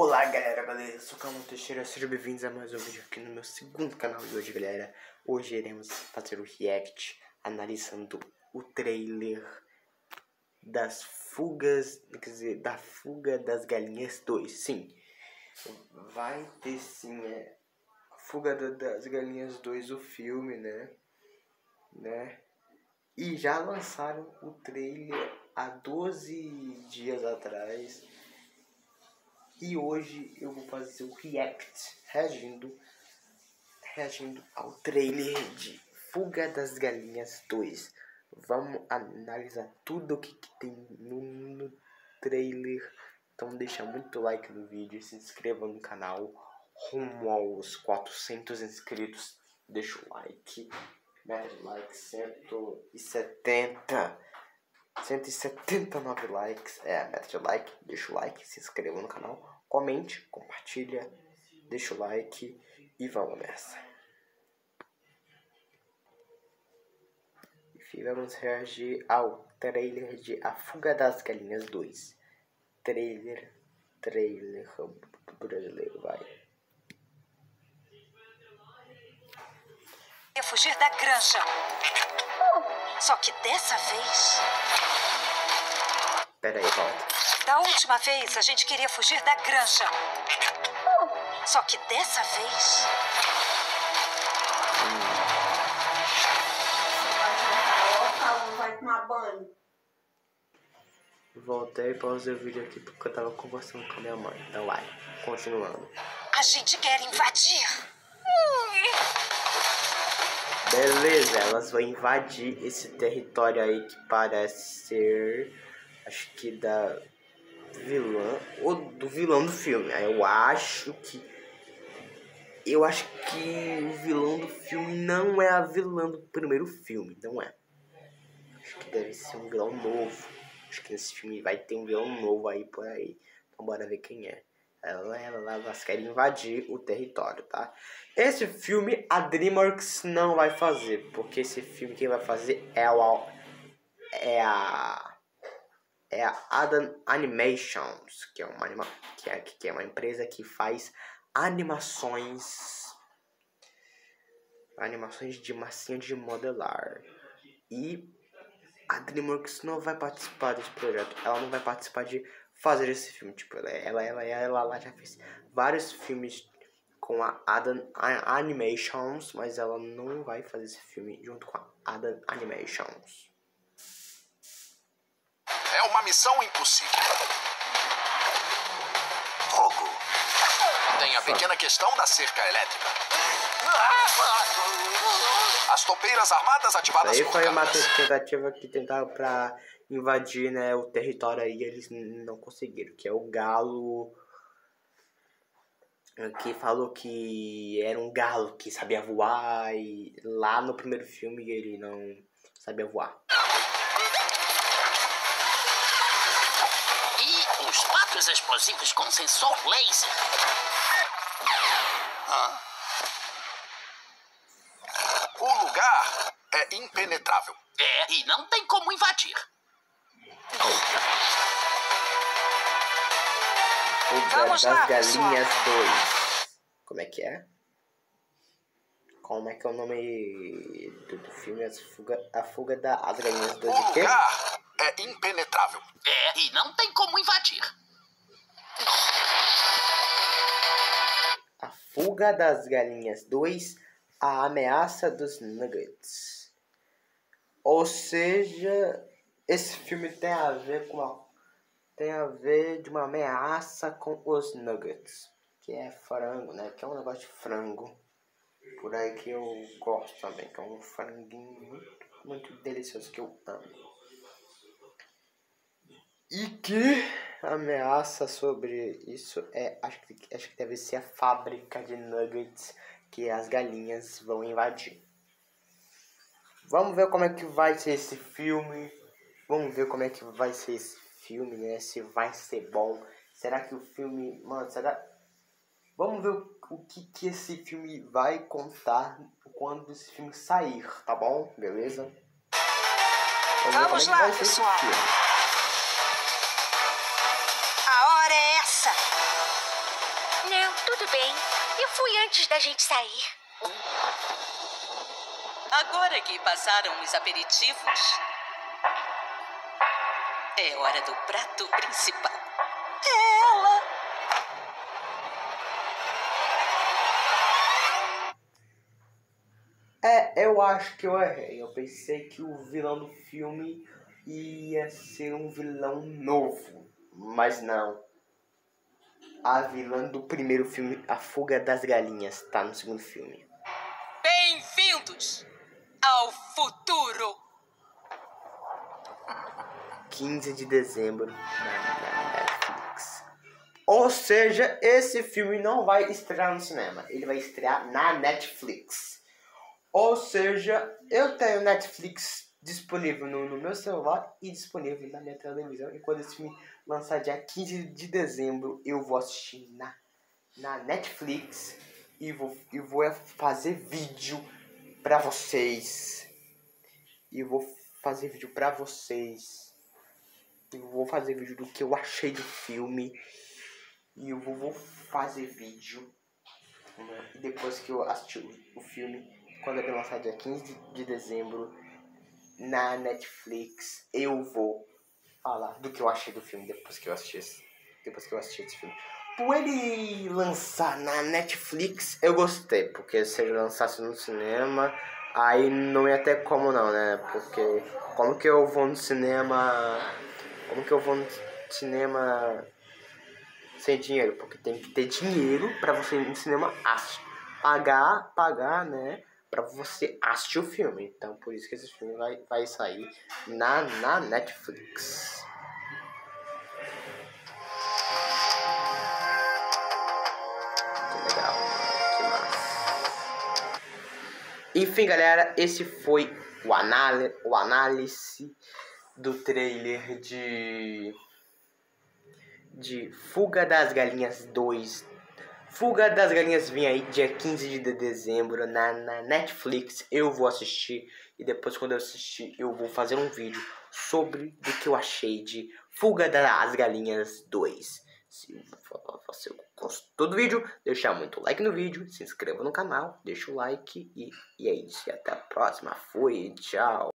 Olá galera, beleza? Sou o Calma Teixeira, sejam bem-vindos a mais um vídeo aqui no meu segundo canal de hoje, galera. Hoje iremos fazer o react analisando o trailer das fugas, quer dizer, da fuga das galinhas 2. Sim, vai ter sim, é, Fuga das Galinhas 2, o filme, né? né? E já lançaram o trailer há 12 dias atrás. E hoje eu vou fazer o react reagindo, reagindo ao trailer de Fuga das Galinhas 2. Vamos analisar tudo o que, que tem no, no trailer. Então deixa muito like no vídeo, se inscreva no canal. Rumo aos 400 inscritos, deixa o like. Meta de like 170. 179 likes. É a meta de like. Deixa o like, se inscreva no canal, comente, compartilha, deixa o like e vamos nessa. E vamos reagir ao trailer de A Fuga das Galinhas 2. Trailer, trailer brasileiro, vai. Fugir da granja. Só que dessa vez. Peraí, volta. Da última vez a gente queria fugir da granja. Só que dessa vez. Vai tomar banho. Voltei e pausei o vídeo aqui porque eu tava conversando com a minha mãe. Então vai, continuando. A gente quer invadir. Beleza, elas vão invadir esse território aí que parece ser. Acho que da vilã. Ou do vilão do filme. Eu acho que. Eu acho que o vilão do filme não é a vilã do primeiro filme. Não é. Acho que deve ser um vilão novo. Acho que nesse filme vai ter um vilão novo aí por aí. Então bora ver quem é. Ela, ela, elas querem invadir o território, tá? Esse filme a DreamWorks não vai fazer, porque esse filme quem vai fazer é o é a é a Adam Animations, que é uma anima, que é, que é uma empresa que faz animações animações de massinha de modelar. E a DreamWorks não vai participar desse projeto. Ela não vai participar de fazer esse filme. Tipo, ela, ela, ela, ela, já fez vários filmes com a Adam Animations, mas ela não vai fazer esse filme junto com a Adam Animations. É uma missão impossível. Fogo. Tem a pequena questão da cerca elétrica. As topeiras armadas ativadas aí foi uma tentativa que tentaram pra invadir né, o território aí eles não conseguiram, que é o galo que falou que era um galo que sabia voar e lá no primeiro filme ele não sabia voar. E os patos explosivos com sensor laser. O lugar é impenetrável. É, e não tem como invadir. Fuga Vamos das lá, Galinhas 2. Como é que é? Como é que é o nome do, do filme? A fuga, a fuga das Galinhas 2 O o quê? lugar é impenetrável. É, e não tem como invadir. A Fuga das Galinhas 2, A Ameaça dos Nuggets. Ou seja, esse filme tem a ver com a, tem a ver de uma ameaça com os nuggets, que é frango, né? Que é um negócio de frango. Por aí que eu gosto também, que é um franguinho muito, muito delicioso que eu amo. E que ameaça sobre isso é, acho que, acho que deve ser a fábrica de nuggets que as galinhas vão invadir. Vamos ver como é que vai ser esse filme. Vamos ver como é que vai ser esse filme, né? Se vai ser bom. Será que o filme. Mano, será. Vamos ver o, o que, que esse filme vai contar quando esse filme sair, tá bom? Beleza? Vamos como é lá, pessoal. A hora é essa. Tudo bem. Eu fui antes da gente sair. Agora que passaram os aperitivos, é hora do prato principal. É ela! É, eu acho que eu errei. Eu pensei que o vilão do filme ia ser um vilão novo, mas não. A vilã do primeiro filme, A Fuga das Galinhas, tá no segundo filme. Bem-vindos ao futuro! 15 de dezembro na, Netflix. Ou seja, esse filme não vai estrear no cinema, ele vai estrear na Netflix. Ou seja, eu tenho Netflix disponível no, no meu celular e disponível na minha televisão. E quando esse filme lançar dia 15 de dezembro, eu vou assistir na, na Netflix e vou, e vou fazer vídeo pra vocês. E vou fazer vídeo pra vocês. Eu vou fazer vídeo do que eu achei do filme. E eu vou, fazer vídeo. Né? Depois que eu assistir o, o filme, quando ele lançar dia 15 de dezembro na Netflix, eu vou falar do que eu achei do filme depois que eu assisti esse, depois que eu assisti esse filme. Por ele lançar na Netflix, eu gostei, porque se ele lançasse no cinema, aí não ia ter como não, né? Porque como que eu vou no cinema, como que eu vou no cinema sem dinheiro? Porque tem que ter dinheiro para você ir no cinema assistir. Pagar, pagar, né? Pra você assistir o filme. Então por isso que esse filme vai, vai sair na, na Netflix. Que legal, que massa. Enfim, galera, esse foi o, anál o análise do trailer de de Fuga das Galinhas 2. Fuga das Galinhas vem aí dia 15 de dezembro na, na Netflix. Eu vou assistir e depois quando eu assistir eu vou fazer um vídeo sobre o que eu achei de Fuga das Galinhas 2. Se você gostou do vídeo, deixa muito like no vídeo, se inscreva no canal, deixa o like e, e é isso. E até a próxima. Fui, tchau.